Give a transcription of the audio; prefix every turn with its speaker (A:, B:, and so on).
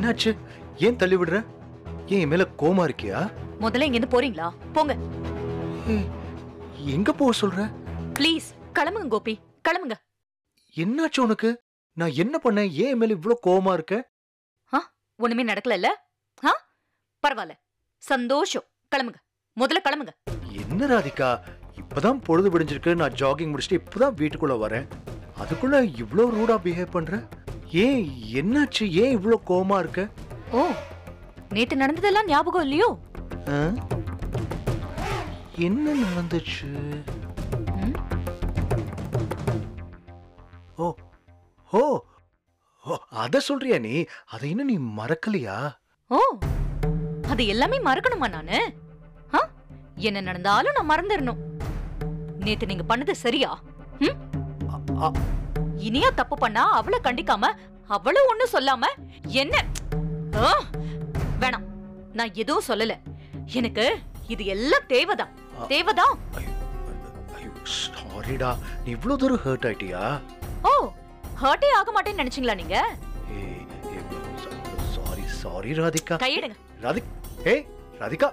A: என்னாச்சு? ஏன் தள்ளி விடுற? ஏன் என் மேல கோமா இருக்கியா?
B: முதல்ல இங்க இருந்து போறீங்களா? போங்க.
A: எங்க போக சொல்ற?
B: ப்ளீஸ் கிளம்புங்க கோபி. கிளம்புங்க.
A: என்னாச்சு உனக்கு? நான் என்ன பண்ணேன்? ஏன் என் மேல இவ்ளோ கோவமா இருக்க?
B: ஒண்ணுமே நடக்கல ஆ பரவாயில்ல சந்தோஷம். கிளம்புங்க. முதல்ல கிளம்புங்க.
A: என்ன ராதிகா? இப்பதான் பொழுது விடிஞ்சிருக்கு. நான் ஜாகிங் முடிச்சுட்டு இப்பதான் வீட்டுக்குள்ள வரேன். அதுக்குள்ள இவ்ளோ ரூடா பிஹேவ் பண்ற? ஏன் என்னாச்சு? ஏன் இவ்ளோ கோவமா இருக்க?
B: ஓ நேத்து நடந்ததெல்லாம் ஞாபகம் இல்லையோ?
A: என்ன நடந்துச்சு? ஓ ஓ அத சொல்றியா நீ? அதை இன்னும் நீ மறக்கலையா?
B: ஓ அது எல்லாமே மறக்கணுமா நானு? என்ன நடந்தாலும் நான் மறந்துடணும் நேத்து நீங்க பண்ணது சரியா? ம்? இனியா தப்பு பண்ணா அவளை கண்டிக்காம அவளும் ஒண்ணும் சொல்லாம என்ன! வேணாம். நான் எதுவும் சொல்லல. எனக்கு இது எல்லாம் தேவைதான். தேவைதான்
A: சாரிடா நீ இவ்வளவு தூரம் ஹர்ட் ஆயிட்டியா?
B: ஓ ஹர்ட்டே ஆக மாட்டேன்னு நினைச்சீங்களா நீங்க?
A: Sorry sorry Radhika.
B: கையெடுங்க.
A: ராதிக் ஏய் ராதிகா.